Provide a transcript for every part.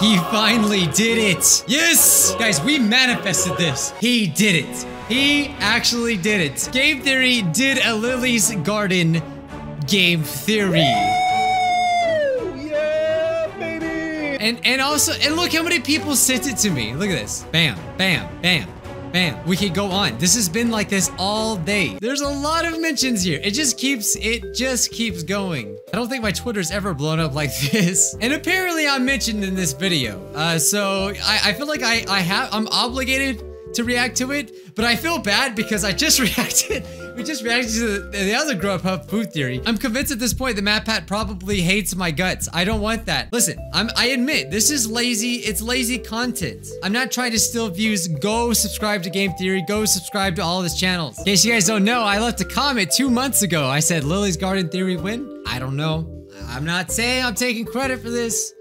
He finally did it. Yes! Guys, we manifested this. He did it. He actually did it. Game Theory did a Lily's Garden game theory. Yeah, baby. And and also, and look how many people sent it to me. Look at this. Bam, bam, bam. Bam. We could go on. This has been like this all day. There's a lot of mentions here. It just keeps, it just keeps going. I don't think my Twitter's ever blown up like this. And apparently I'm mentioned in this video. Uh, so I, I feel like I, I have, I'm obligated to react to it, but I feel bad because I just reacted. We just reacted to the, the other Grubhub food theory. I'm convinced at this point that MatPat probably hates my guts. I don't want that. Listen, I'm, I admit this is lazy. It's lazy content. I'm not trying to steal views. Go subscribe to Game Theory. Go subscribe to all of his channels. In case you guys don't know, I left a comment two months ago. I said Lily's Garden Theory win. I don't know. I'm not saying I'm taking credit for this.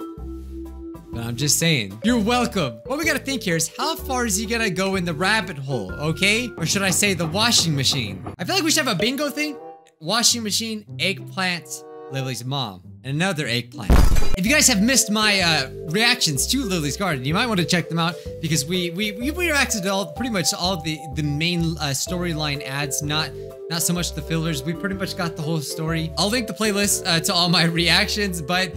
But I'm just saying. You're welcome. What we gotta think here is how far is he gonna go in the rabbit hole, okay? Or should I say the washing machine? I feel like we should have a bingo thing. Washing machine, eggplant, Lily's mom, and another eggplant. If you guys have missed my uh, reactions to Lily's Garden, you might want to check them out because we we, we reacted to all pretty much all the the main uh, storyline ads, not not so much the fillers. We pretty much got the whole story. I'll link the playlist uh, to all my reactions, but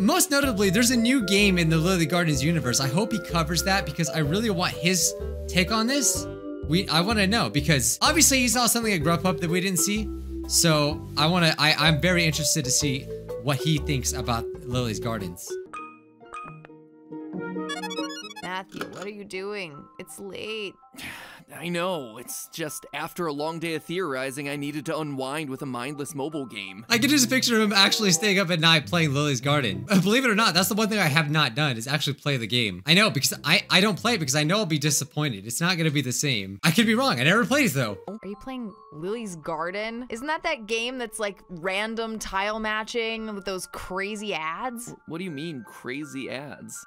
most notably, there's a new game in the Lily Gardens universe. I hope he covers that because I really want his take on this. We, I want to know because obviously he saw something at Grubhub that we didn't see. So I want to, I'm very interested to see what he thinks about Lily's Gardens. Matthew, what are you doing? It's late. I know. It's just after a long day of theorizing, I needed to unwind with a mindless mobile game. I can just picture of him actually staying up at night playing Lily's Garden. Uh, believe it or not, that's the one thing I have not done is actually play the game. I know because I, I don't play it because I know I'll be disappointed. It's not going to be the same. I could be wrong. I never played it though. Are you playing Lily's Garden? Isn't that that game that's like random tile matching with those crazy ads? What do you mean, crazy ads?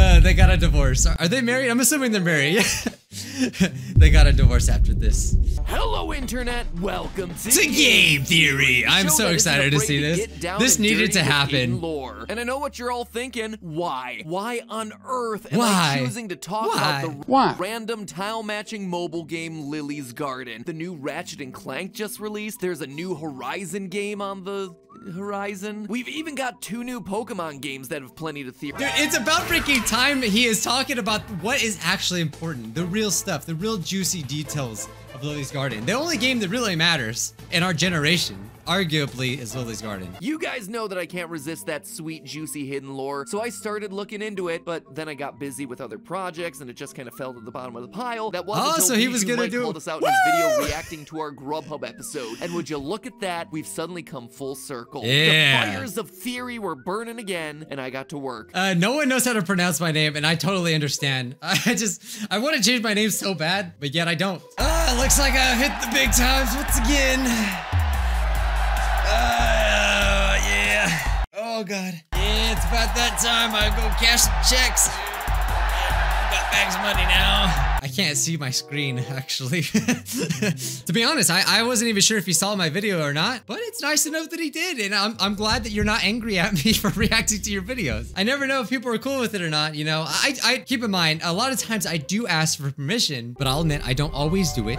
Uh, they got a divorce. Are they married? I'm assuming they're married. they got a divorce after this. Hello, Internet. Welcome to, To Game Theory. I'm so excited to see this. This needed to happen. Lore. And I know what you're all thinking. Why? Why on earth am Why? I choosing to talk Why? about the Why? random tile matching mobile game Lily's Garden? The new Ratchet and Clank just released. There's a new Horizon game on the horizon. We've even got two new Pokemon games that have plenty to theorize. Dude, it's about freaking time he is talking about what is actually important. The real stuff, the real juicy details of Lily's Garden. The only game that really matters in our generation, arguably, is Lily's Garden. You guys know that I can't resist that sweet, juicy hidden lore, so I started looking into it, but then I got busy with other projects and it just kind of fell to the bottom of the pile. That wasn't Oh, until so he Bijuu was gonna Mike do- called us out in his video reacting to our Grubhub episode. And would you look at that, we've suddenly come full circle. Yeah. The fires of theory were burning again, and I got to work. Uh, no one knows how to pronounce my name, and I totally understand. I just, I want to change my name so bad, but yet I don't. Ah, looks like I've hit the big times once again. Uh, yeah. Oh, God. Yeah, it's about that time. I go cash the checks. Got bags of money now. I can't see my screen, actually. to be honest, I, I wasn't even sure if he saw my video or not, but it's nice to know that he did, and I'm, I'm glad that you're not angry at me for reacting to your videos. I never know if people are cool with it or not, you know? I, I keep in mind, a lot of times I do ask for permission, but I'll admit I don't always do it.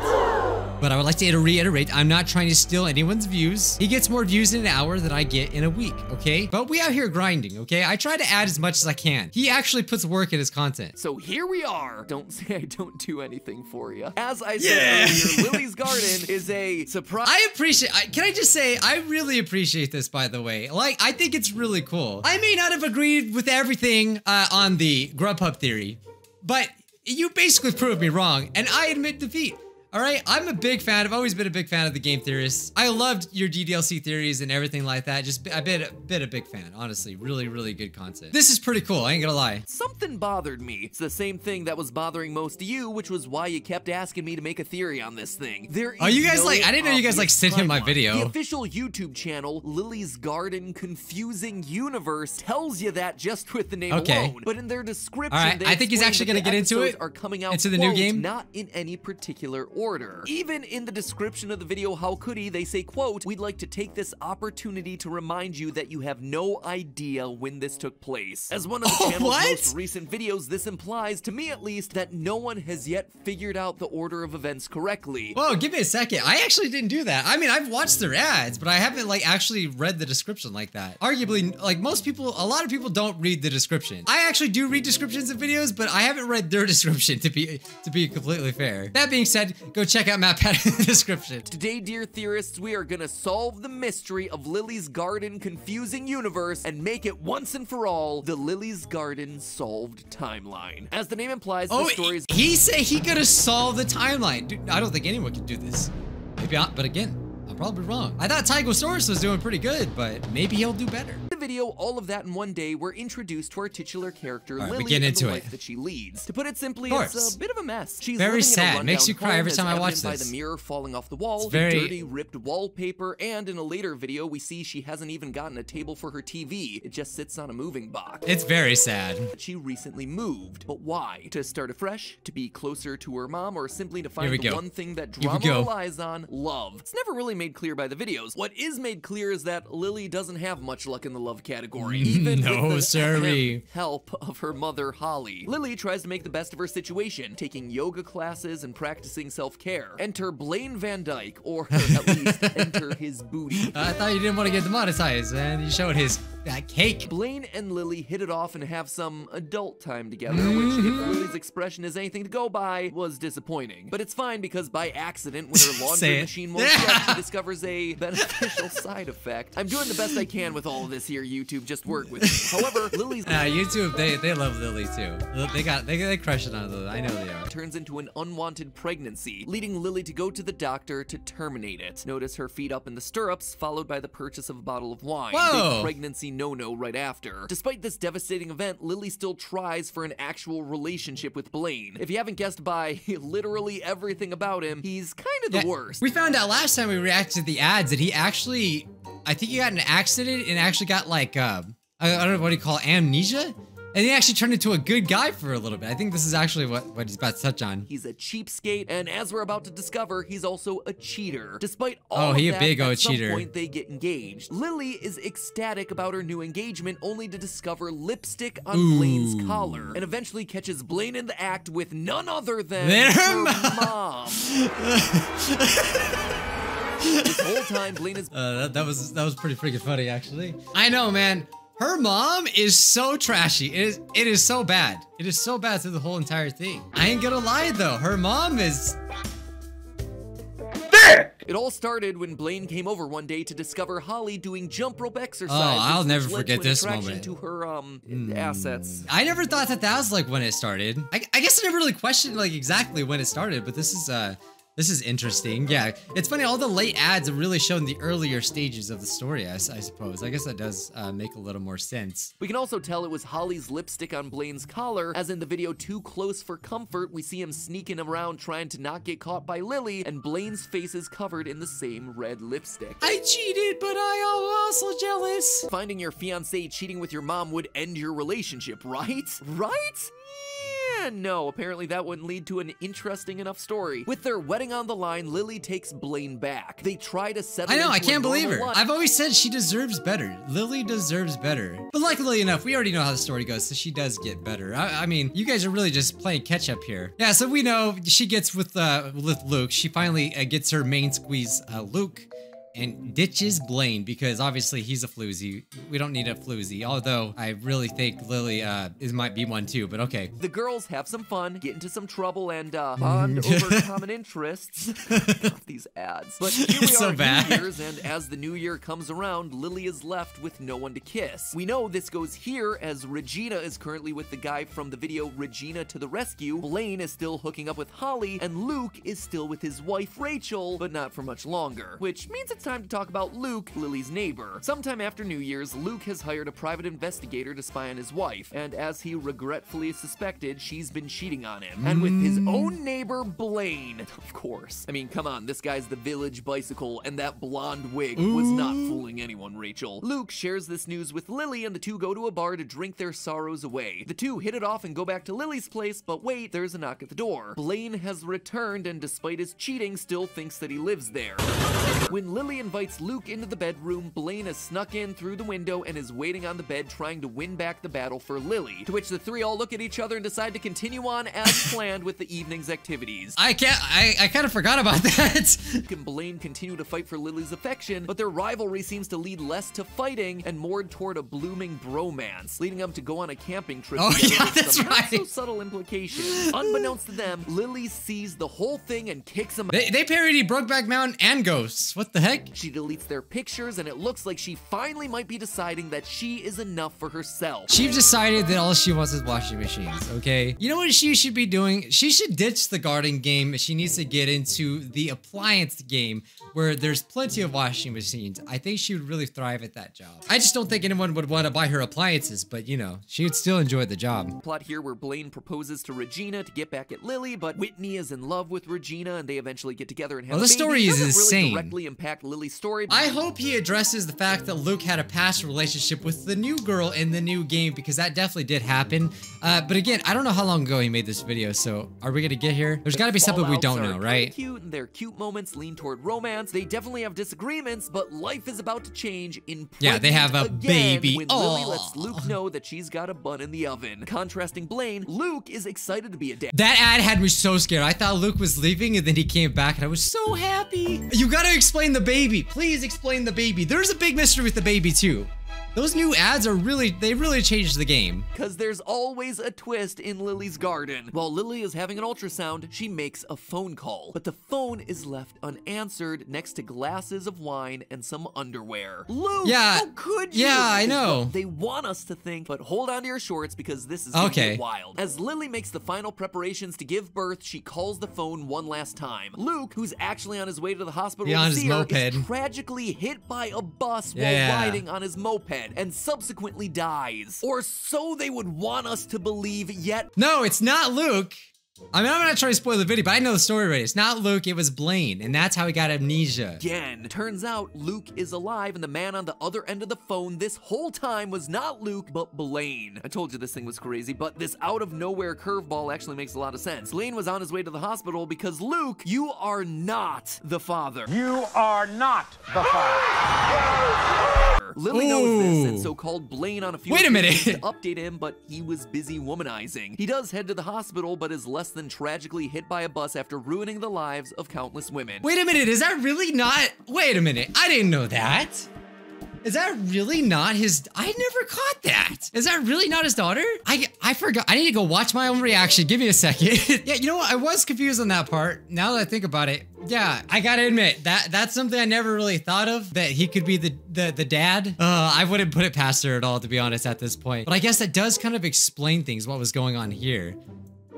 But I would like to reiterate, I'm not trying to steal anyone's views. He gets more views in an hour than I get in a week, okay? But we out here grinding, okay? I try to add as much as I can. He actually puts work in his content. So here we are. Don't say I don't do anything for you. As I Yeah. said earlier, Lily's Garden is a surprise. I appreciate. I, can I just say I really appreciate this? By the way, like I think it's really cool. I may not have agreed with everything uh, on the Grubhub theory, but you basically proved me wrong, and I admit defeat. All right, I'm a big fan. I've always been a big fan of the game theorists. I loved your DDLC theories and everything like that. Just I've been a bit a big fan, honestly. Really, really good content. This is pretty cool. I ain't gonna lie. Something bothered me. It's the same thing that was bothering most of you, which was why you kept asking me to make a theory on this thing. There Oh, you guys no like- I didn't know you guys, like, sent him my video. The official YouTube channel, Lily's Garden Confusing Universe, tells you that just with the name Okay. alone. But in their description, All right, they I think he's actually gonna get into it, Are coming out into the new game. not in any particular order. Even in the description of the video, how could he, they say, quote, we'd like to take this opportunity to remind you that you have no idea when this took place. As one of the Oh, channel's what? most recent videos, this implies, to me at least, that no one has yet figured out the order of events correctly. Whoa, give me a second. I actually didn't do that. I mean, I've watched their ads, but I haven't like actually read the description like that. Arguably, like most people, a lot of people don't read the description. I actually do read descriptions of videos, but I haven't read their description to be to be completely fair. That being said, go check out Matt Patton's description. Today, dear theorists, we are gonna solve the mystery of Lily's Garden confusing universe and make it once and for all the Lily's Garden solved timeline. As the name implies, Oh, the story is he said he could have solved the timeline. Dude, I don't think anyone can do this. Maybe, I, but again, I'm probably wrong. I thought Tygosaurus was doing pretty good, but maybe he'll do better. Video, all of that in one day, we're introduced to our titular character, right, Lily, get and into the it. life that she leads. To put it simply, it's a bit of a mess. She's Very sad. Makes you cry every time I watch evident By this. the mirror falling off the wall, It's very- dirty, ripped wallpaper, and in a later video, we see she hasn't even gotten a table for her TV. It just sits on a moving box. It's very sad. she recently moved. But why? To start afresh? To be closer to her mom? Or simply to find the go. one thing that drama relies on? Love. It's never really made clear by the videos. What is made clear is that Lily doesn't have much luck in the love category. Even No, with the sirree. help of her mother, Holly. Lily tries to make the best of her situation, taking yoga classes and practicing self-care. Enter Blaine Van Dyke, or at least enter his booty. I thought you didn't want to get demonetized, man. You showed his that cake. Blaine and Lily hit it off and have some adult time together, which, if mm-hmm. Lily's expression is anything to go by, was disappointing. But it's fine because by accident, when her laundry machine won't shut, she discovers a beneficial side effect. I'm doing the best I can with all of this here, YouTube. Just work with me. However, Lily's Nah, YouTube, they they love Lily too. They got they they crush it on Lily. I know they are. turns into an unwanted pregnancy, leading Lily to go to the doctor to terminate it. Notice her feet up in the stirrups, followed by the purchase of a bottle of wine. Whoa. Big pregnancy no-no right after. Despite this devastating event, Lily still tries for an actual relationship with Blaine. If you haven't guessed by literally everything about him, he's kind of the Yeah, worst. We found out last time we reacted to the ads that he actually, I think he got an accident and actually got like, uh, I, I don't know what do you call it, amnesia, and he actually turned into a good guy for a little bit. I think this is actually what what he's about to touch on. He's a cheapskate, and as we're about to discover, he's also a cheater. Despite all Oh, of he a that, big at old some cheater. point they get engaged. Lily is ecstatic about her new engagement, only to discover lipstick on Ooh. Blaine's collar, and eventually catches Blaine in the act with none other than Their her mom. this whole time, Blaine is Uh, that, that was that was pretty freaking funny actually. I know, man. Her mom is so trashy. It is it is so bad. It is so bad through the whole entire thing. I ain't gonna lie though. Her mom is It all started when Blaine came over one day to discover Holly doing jump rope exercises. Oh, I'll never forget to this attraction moment. To her um assets. I never thought that that was like when it started. I, I guess I never really questioned like exactly when it started, but this is uh this is interesting. Yeah, it's funny. All the late ads are really showing the earlier stages of the story. I suppose. I guess that does uh, make a little more sense. We can also tell it was Holly's lipstick on Blaine's collar, as in the video Too Close for Comfort, we see him sneaking around trying to not get caught by Lily, and Blaine's face is covered in the same red lipstick. I cheated, but I am also jealous. Finding your fiance cheating with your mom would end your relationship, right? Right? Yeah, no, apparently that wouldn't lead to an interesting enough story. With their wedding on the line, Lily takes Blaine back. They try to settle I know, I can't believe her. life- I've always said she deserves better. Lily deserves better. But luckily enough, we already know how the story goes, so she does get better. I, I mean, you guys are really just playing catch up here. Yeah, so we know she gets with uh, with Luke. She finally uh, gets her main squeeze, uh, Luke, and ditches Blaine because obviously he's a floozy. We don't need a floozy. Although I really think Lily uh, is might be one too. But okay. The girls have some fun, get into some trouble, and uh, bond over common interests. These ads. But here we It's so are, bad. New Year's, and as the new year comes around, Lily is left with no one to kiss. We know this goes here as Regina is currently with the guy from the video Regina to the Rescue. Blaine is still hooking up with Holly, and Luke is still with his wife Rachel, but not for much longer. Which means it's it's time to talk about Luke, Lily's neighbor. Sometime after New Year's, Luke has hired a private investigator to spy on his wife, and as he regretfully suspected, she's been cheating on him. And with his mm. own neighbor, Blaine. Of course. I mean, come on, this guy's the village bicycle, and that blonde wig was not mm. fooling anyone, Rachel. Luke shares this news with Lily, and the two go to a bar to drink their sorrows away. The two hit it off and go back to Lily's place, but wait, there's a knock at the door. Blaine has returned, and despite his cheating, still thinks that he lives there. When Lily invites Luke into the bedroom, Blaine has snuck in through the window and is waiting on the bed trying to win back the battle for Lily. To which the three all look at each other and decide to continue on as planned with the evening's activities. I can't. I, I kind of forgot about that. Luke and Blaine continue to fight for Lily's affection, but their rivalry seems to lead less to fighting and more toward a blooming bromance, leading them to go on a camping trip Oh, together yeah, with that's some not so subtle implications. Unbeknownst to them, Lily sees the whole thing and kicks him they, they parody Brokeback Mountain and Ghosts. What the heck? She deletes their pictures, and it looks like she finally might be deciding that she is enough for herself. She decided that all she wants is washing machines, okay? You know what she should be doing? She should ditch the garden game. She needs to get into the appliance game where there's plenty of washing machines. I think she would really thrive at that job. I just don't think anyone would want to buy her appliances, but you know, she would still enjoy the job. Plot here where Blaine proposes to Regina to get back at Lily, but Whitney is in love with Regina, and they eventually get together and have Well, the story is Doesn't insane. Impact Lily's story. I hope he addresses the fact that Luke had a past relationship with the new girl in the new game because that definitely did happen. Uh, but again, I don't know how long ago he made this video, so are we gonna get here? There's gotta be something we don't know, right? Cute, and their cute moments lean toward romance. They definitely have disagreements, but life is about to change in Yeah, they have a baby. When Lily Aw. lets Luke know that she's got a bun in the oven. Contrasting Blaine, Luke is excited to be a dad. That ad had me so scared. I thought Luke was leaving and then he came back and I was so happy. You gotta explain the baby. Please explain the baby. There's a big mystery with the baby too. Those new ads are really, they really changed the game. Because there's always a twist in Lily's garden. While Lily is having an ultrasound, she makes a phone call. But the phone is left unanswered next to glasses of wine and some underwear. Luke, Yeah, how could you? yeah, I know. They want us to think, but hold on to your shorts because this is Okay. wild. As Lily makes the final preparations to give birth, she calls the phone one last time. Luke, who's actually on his way to the hospital Yeah, to see her, moped. is tragically hit by a bus Yeah. while riding on his moped and subsequently dies. Or so they would want us to believe, yet No, it's not Luke. I mean, I'm not trying to try to spoil the video, but I know the story already. It's not Luke, it was Blaine, and that's how he got amnesia. again. Turns out Luke is alive, and the man on the other end of the phone this whole time was not Luke, but Blaine. I told you this thing was crazy, but this out of nowhere curveball actually makes a lot of sense. Blaine was on his way to the hospital because Luke, you are not the father. You are not the father. Lily knows this and so called Blaine on a few Wait a minute. to update him, but he was busy womanizing. He does head to the hospital, but is less than tragically hit by a bus after ruining the lives of countless women. Wait a minute, is that really not? Wait a minute, I didn't know that. Is that really not his? I never caught that. Is that really not his daughter? I I forgot. I need to go watch my own reaction. Give me a second. yeah, you know what? I was confused on that part. Now that I think about it, yeah, I gotta admit that that's something I never really thought of. That he could be the the the dad. Uh, I wouldn't put it past her at all, to be honest, at this point. But I guess that does kind of explain things. What was going on here?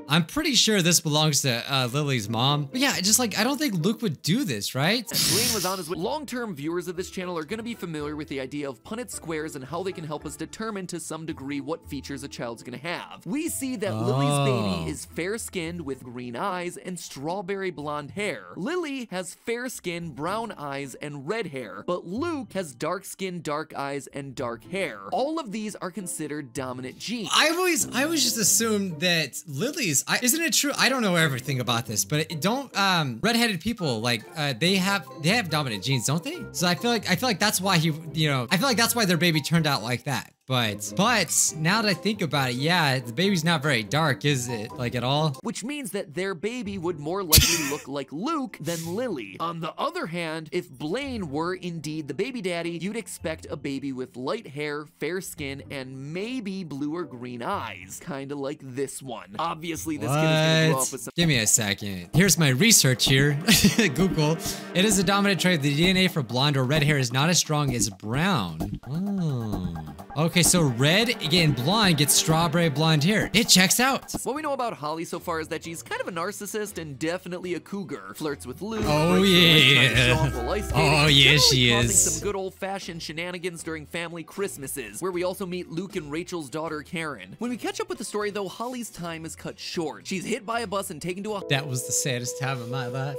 I'm pretty sure this belongs to uh, Lily's mom. But yeah, just like I don't think Luke would do this, right? Blaine was on his way. Long-term viewers of this channel are going to be familiar with the idea of Punnett squares and how they can help us determine to some degree what features a child's going to have. We see that Lily's Oh. baby is fair-skinned with green eyes and strawberry blonde hair. Lily has fair skin, brown eyes, and red hair, but Luke has dark skin, dark eyes, and dark hair. All of these are considered dominant genes. I've always, I always just assumed that Lily's. I, isn't it true? I don't know everything about this, but it, don't um redheaded people like uh, they have they have dominant genes, don't they? So I feel like I feel like that's why he, you know, I feel like that's why their baby turned out like that. But but now that I think about it, yeah, the baby's not very dark, is it? Like at all? which means that their baby would more likely look like Luke than Lily. On the other hand, if Blaine were indeed the baby daddy, you'd expect a baby with light hair, fair skin, and maybe blue or green eyes, kinda like this one. Obviously, this kid is gonna grow up with some Give me a second. Here's my research here. Google. It is a dominant trait. The DNA for blonde or red hair is not as strong as brown. Oh. Okay, so red again, blonde gets strawberry blonde hair. It checks out. What we know about Holly so far is that she's kind of a narcissist and definitely a cougar. Flirts with Luke. Oh, breaks her legs trying to yeah. show off ice Oh, yeah, she is. some good old-fashioned shenanigans during family Christmases, where we also meet Luke and Rachel's daughter Karen. When we catch up with the story, though, Holly's time is cut short. She's hit by a bus and taken to a That was the saddest time of my life.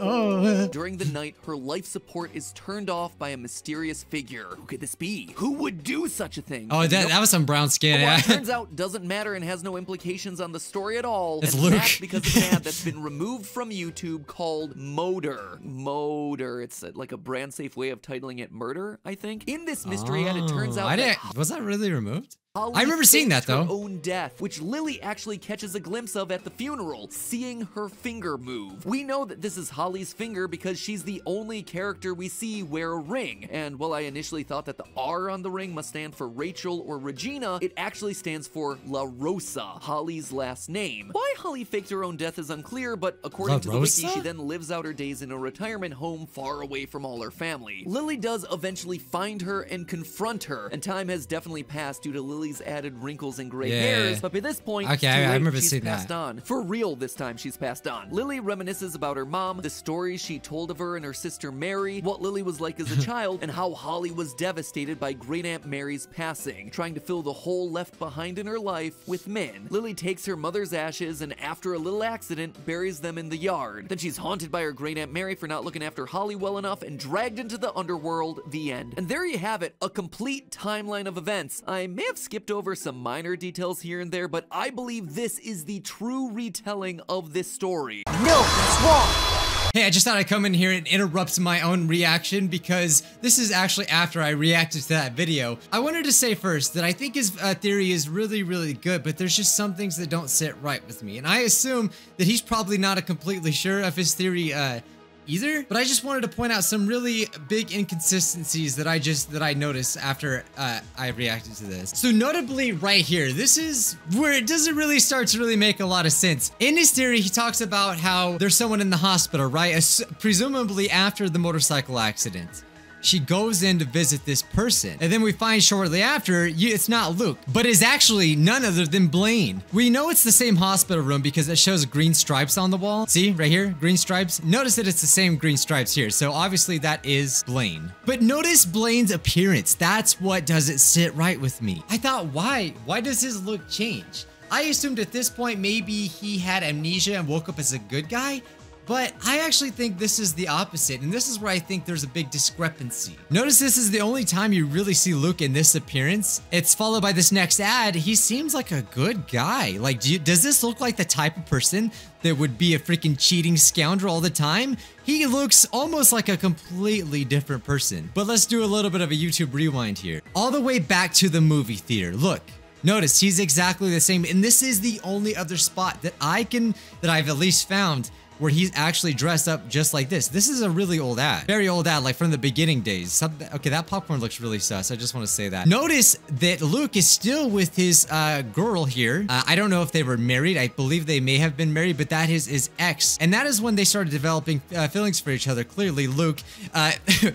Oh. During the night, her life support is turned off by a mysterious figure. Who could this be? Who would do such a thing? Oh, that, Nope. that was some brown skin. Well, turns out doesn't matter and has no implications on the story at all. It's and Luke. That's because of an ad that's been removed from YouTube called Motor. Motor. It's uh, like a brand safe way of titling it murder, I think. In this mystery ad, it turns Oh, out I didn't. Was that really removed? Holly I remember seeing that though. own death, which Lily actually catches a glimpse of at the funeral, seeing her finger move. We know that this is Holly's finger because she's the only character we see wear a ring. And while I initially thought that the R on the ring must stand for Rachel or Regina, it actually stands for La Rosa, Holly's last name. Why Holly faked her own death is unclear, but according La to the wiki, she then lives out her days in a retirement home far away from all her family. Lily does eventually find her and confront her, and time has definitely passed due to Lily's added wrinkles and gray Yeah. hairs, but by this point, Okay, I- I late. remember she's seeing passed that. on. For real this time, she's passed on. Lily reminisces about her mom, the stories she told of her and her sister Mary, what Lily was like as a child, and how Holly was devastated by Great Aunt Mary's passing, trying to fill the hole left behind in her life with men. Lily takes her mother's ashes and, after a little accident, buries them in the yard. Then she's haunted by her Great Aunt Mary for not looking after Holly well enough and dragged into the underworld. The end. And there you have it, a complete timeline of events. I may have skipped over some minor details here and there, but I believe this is the true retelling of this story. No, that's wrong. Hey, I just thought I'd come in here and interrupt my own reaction because this is actually after I reacted to that video. I wanted to say first that I think his uh, theory is really, really good, but there's just some things that don't sit right with me. And I assume that he's probably not a completely sure of his theory uh, either. But I just wanted to point out some really big inconsistencies that I just that I noticed after uh, I reacted to this. So notably, right here, this is where it doesn't really start to really make a lot of sense. In his theory, he talks about how there's someone in the hospital, right? As- presumably after the motorcycle accident. She goes in to visit this person. And then we find shortly after, it's not Luke, but is actually none other than Blaine. We know it's the same hospital room because it shows green stripes on the wall. See, right here, green stripes. Notice that it's the same green stripes here. So obviously that is Blaine. But notice Blaine's appearance. That's what doesn't sit right with me. I thought, why? Why does his look change? I assumed at this point maybe he had amnesia and woke up as a good guy. But I actually think this is the opposite, and this is where I think there's a big discrepancy. Notice this is the only time you really see Luke in this appearance. It's followed by this next ad. He seems like a good guy. Like, do you, does this look like the type of person that would be a freaking cheating scoundrel all the time? He looks almost like a completely different person. But let's do a little bit of a YouTube rewind here. All the way back to the movie theater. Look, Notice he's exactly the same, and this is the only other spot that I can, that I've at least found where he's actually dressed up just like this. This is a really old ad. Very old ad, like from the beginning days. Some- okay, that popcorn looks really sus. I just want to say that. Notice that Luke is still with his uh, girl here. Uh, I don't know if they were married. I believe they may have been married, but that is his ex. And that is when they started developing uh, feelings for each other. Clearly, Luke. Uh,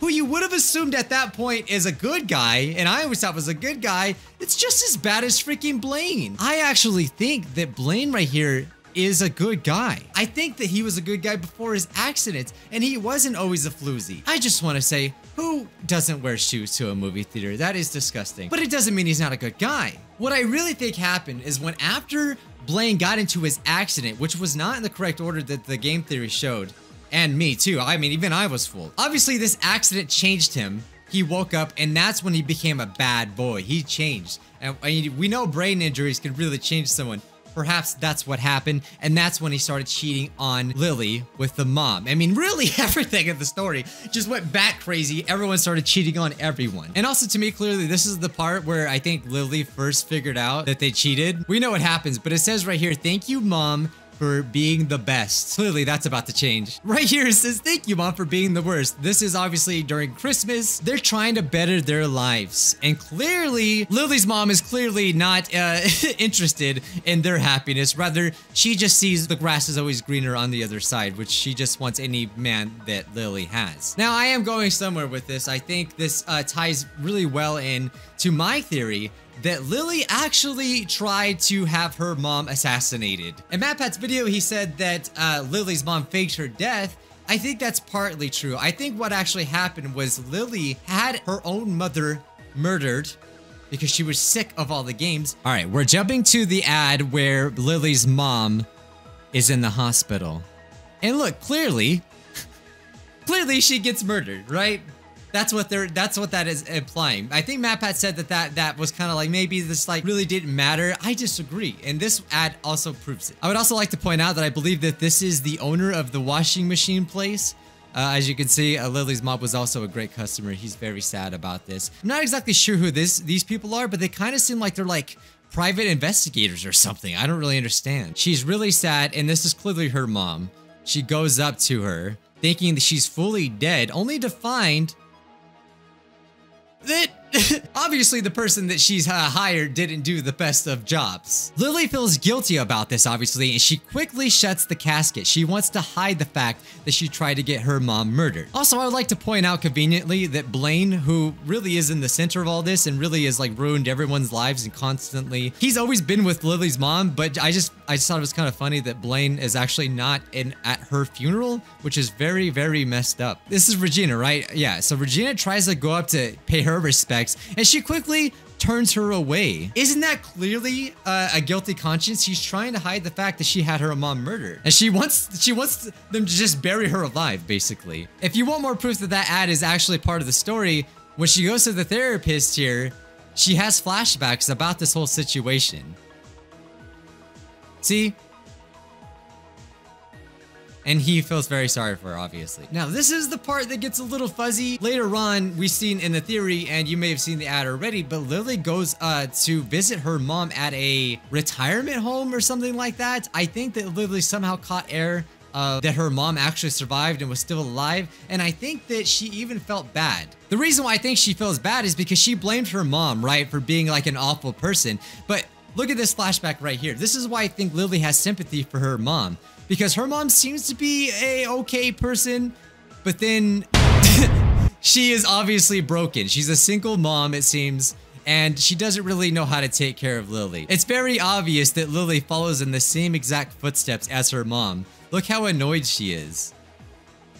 who you would have assumed at that point is a good guy, and I always thought was a good guy, it's just as bad as freaking Blaine. I actually think that Blaine right here is a good guy. I think that he was a good guy before his accident, and he wasn't always a floozy. I just want to say, who doesn't wear shoes to a movie theater? That is disgusting. But it doesn't mean he's not a good guy. What I really think happened is when after Blaine got into his accident, which was not in the correct order that the game theory showed, and me too. I mean, even I was fooled. Obviously, this accident changed him. He woke up, and that's when he became a bad boy. He changed. And we know brain injuries can really change someone. Perhaps that's what happened, and that's when he started cheating on Lily with the mom. I mean, really, everything in the story just went back crazy. Everyone started cheating on everyone. And also, to me, clearly, this is the part where I think Lily first figured out that they cheated. We know what happens, but it says right here, thank you, mom, for being the best. Clearly, that's about to change. Right here it says, Thank you, mom, for being the worst. This is obviously during Christmas. They're trying to better their lives. And clearly, Lily's mom is clearly not uh, interested in their happiness. Rather, she just sees the grass is always greener on the other side, which she just wants any man that Lily has. Now, I am going somewhere with this. I think this uh, ties really well in to my theory that Lily actually tried to have her mom assassinated. In MatPat's video, he said that uh, Lily's mom faked her death. I think that's partly true. I think what actually happened was Lily had her own mother murdered because she was sick of all the games. All right, we're jumping to the ad where Lily's mom is in the hospital. And look, clearly, clearly she gets murdered, right? That's what they're. That's what that is implying. I think MatPat said that that that was kind of like maybe this like really didn't matter. I disagree, and this ad also proves it. I would also like to point out that I believe that this is the owner of the washing machine place. Uh, as you can see, uh, Lily's mom was also a great customer. He's very sad about this. I'm not exactly sure who this these people are, but they kind of seem like they're like private investigators or something. I don't really understand. She's really sad, and this is clearly her mom. She goes up to her, thinking that she's fully dead, only to find that obviously the person that she's uh, hired didn't do the best of jobs. Lily feels guilty about this, obviously, and she quickly shuts the casket. She wants to hide the fact that she tried to get her mom murdered. Also, I would like to point out conveniently that Blaine, who really is in the center of all this and really has like ruined everyone's lives and constantly, he's always been with Lily's mom, but I just I just thought it was kind of funny that Blaine is actually not in at her funeral, which is very, very messed up. This is Regina, right? Yeah, so Regina tries to go up to pay her respects and she quickly turns her away. Isn't that clearly uh, a guilty conscience? She's trying to hide the fact that she had her mom murdered. And she wants she wants them to just bury her alive, basically. If you want more proof that that ad is actually part of the story, when she goes to the therapist here, she has flashbacks about this whole situation. See? And he feels very sorry for her, obviously. Now, this is the part that gets a little fuzzy. Later on, we've seen in the theory, and you may have seen the ad already, but Lily goes uh, to visit her mom at a retirement home or something like that. I think that Lily somehow caught air uh, that her mom actually survived and was still alive, and I think that she even felt bad. The reason why I think she feels bad is because she blamed her mom, right, for being like an awful person. But look at this flashback right here. This is why I think Lily has sympathy for her mom because her mom seems to be a okay person, but then she is obviously broken. She's a single mom, it seems, and she doesn't really know how to take care of Lily. It's very obvious that Lily follows in the same exact footsteps as her mom. Look how annoyed she is.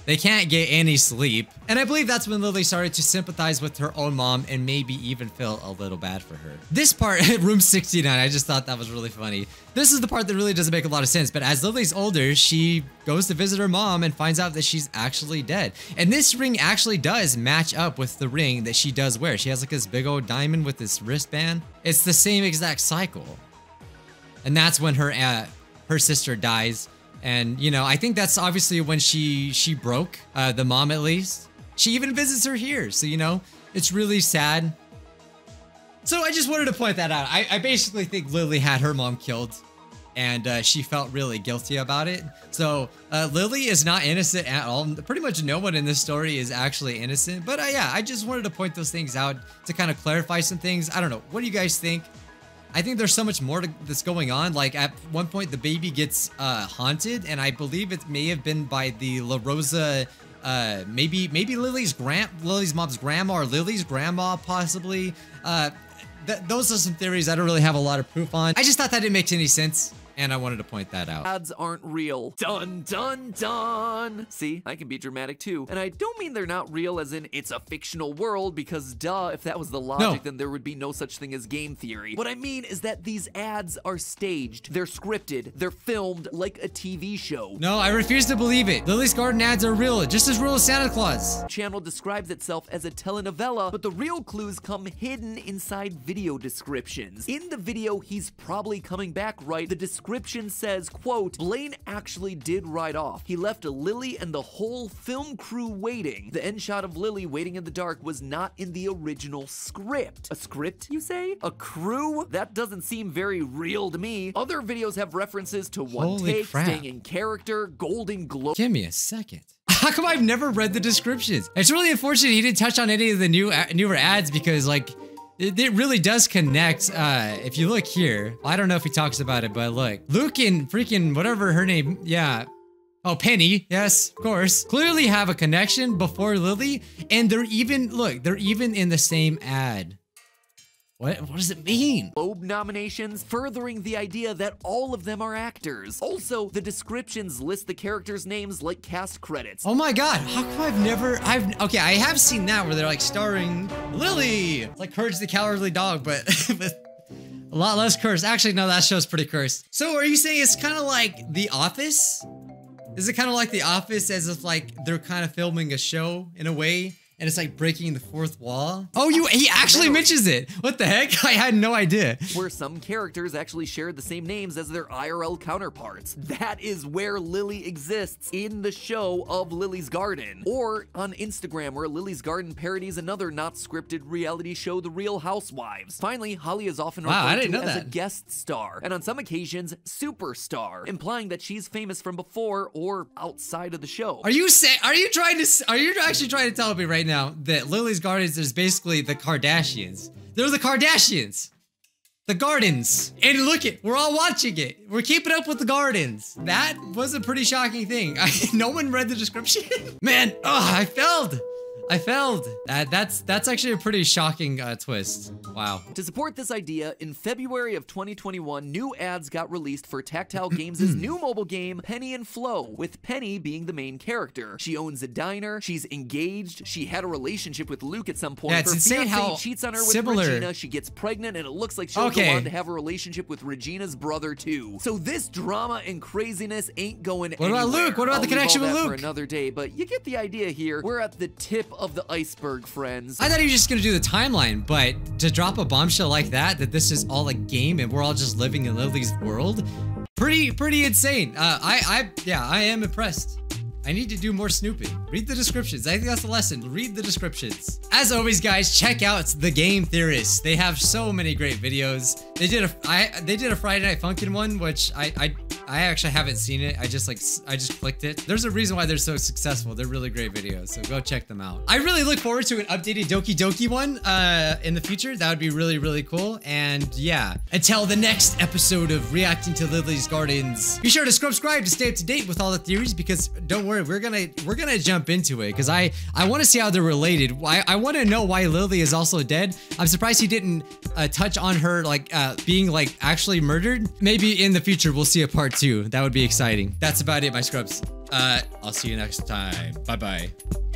They can't get any sleep. And I believe that's when Lily started to sympathize with her own mom and maybe even feel a little bad for her. This part, room 69, I just thought that was really funny. This is the part that really doesn't make a lot of sense, but as Lily's older, she goes to visit her mom and finds out that she's actually dead. And this ring actually does match up with the ring that she does wear. She has like this big old diamond with this wristband. It's the same exact cycle. And that's when her uh, her sister dies and you know, I think that's obviously when she she broke uh, the mom at least. She even visits her here, so you know, it's really sad. So I just wanted to point that out. I, I basically think Lily had her mom killed, and uh, she felt really guilty about it. So uh, Lily is not innocent at all. Pretty much no one in this story is actually innocent. But uh, yeah, I just wanted to point those things out to kind of clarify some things. I don't know. What do you guys think? I think there's so much more to, that's going on. Like at one point, the baby gets uh, haunted, and I believe it may have been by the La Rosa, uh, maybe maybe Lily's grand, Lily's mom's grandma or Lily's grandma, possibly. Uh, th those are some theories I don't really have a lot of proof on. I just thought that didn't make any sense and I wanted to point that out. Ads aren't real. Dun dun dun! See, I can be dramatic too. And I don't mean they're not real as in it's a fictional world, because duh, if that was the logic, no. then there would be no such thing as game theory. What I mean is that these ads are staged, they're scripted, they're filmed like a TV show. No, I refuse to believe it. Lily's Garden ads are real, just as real as Santa Claus. Channel describes itself as a telenovela, but the real clues come hidden inside video descriptions. In the video, he's probably coming back right. The description description says, quote, Blaine actually did ride off. He left Lily and the whole film crew waiting. The end shot of Lily waiting in the dark was not in the original script. A script, you say? A crew? That doesn't seem very real to me. Other videos have references to one Holy take, crap. staying in character, Golden Globe. Give me a second. How come I've never read the descriptions? It's really unfortunate he didn't touch on any of the new newer ads because like it, really does connect. Uh, if you look here, I don't know if he talks about it, but look, Luke and freaking whatever her name, yeah. Oh, Penny, yes, of course. Clearly have a connection before Lily, and they're even look, they're even in the same ad. What what does it mean? Globe nominations, furthering the idea that all of them are actors. Also, the descriptions list the characters' names like cast credits. Oh my god, how come I've never I've okay, I have seen that where they're like starring Lily. It's like Courage the Cowardly Dog, but with a lot less cursed. Actually, no, that show's pretty cursed. So are you saying it's kind of like The Office? Is it kind of like The Office as if like they're kind of filming a show in a way? And it's like breaking the fourth wall. Oh, you he actually mentions it. What the heck? I had no idea. where some characters actually shared the same names as their IRL counterparts. That is where Lily exists in the show of Lily's Garden. Or on Instagram, where Lily's Garden parodies another not scripted reality show, The Real Housewives. Finally, Holly is often Wow, I referred didn't to know as a guest star, and on some occasions, superstar, implying that she's famous from before or outside of the show. Are you saying? Are you trying to? Are you actually trying to tell me right now that Lily's Gardens is basically the Kardashians? They're the Kardashians. The Gardens. And look it, we're all watching it. We're keeping up with the Gardens. That was a pretty shocking thing. I, no one read the description. Man, oh, I failed. I failed. That, that's that's actually a pretty shocking uh, twist. Wow. To support this idea, in February of 2021, new ads got released for Tactile Games' new mobile game, Penny and Flow, with Penny being the main character. She owns a diner, she's engaged, she had a relationship with Luke at some point. Yeah, it's Her insane how cheats on her with similar- Regina, she gets pregnant, and it looks like she'll Okay. go on to have a relationship with Regina's brother too. So this drama and craziness ain't going What about. Luke? What about I'll the connection with Luke? For another day, but you get the idea here. We're at the tip of the iceberg, friends. I thought he was just gonna do the timeline, but to drop a bombshell like that, that this is all a game and we're all just living in Lily's world, pretty, pretty insane. Uh, I, I, yeah, I am impressed. I need to do more snooping. Read the descriptions. I think that's the lesson. Read the descriptions. As always, guys, check out the Game Theorists. They have so many great videos. They did a, I, they did a Friday Night Funkin' one, which I, I, I actually haven't seen it. I just like, I just clicked it. There's a reason why they're so successful. They're really great videos, so go check them out. I really look forward to an updated Doki Doki one uh, in the future. That would be really, really cool. And yeah, until the next episode of Reacting to Lily's Gardens, be sure to subscribe to stay up to date with all the theories because don't worry, we're gonna we're gonna jump into it because I I want to see how they're related. I, I want to know why Lily is also dead. I'm surprised he didn't uh, touch on her like uh, being like actually murdered. Maybe in the future we'll see a part two. That would be exciting. That's about it, my scrubs. Uh, I'll see you next time. Bye bye.